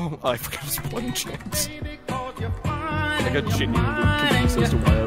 Oh, I forgot it his one chance. I got genuine confused as to why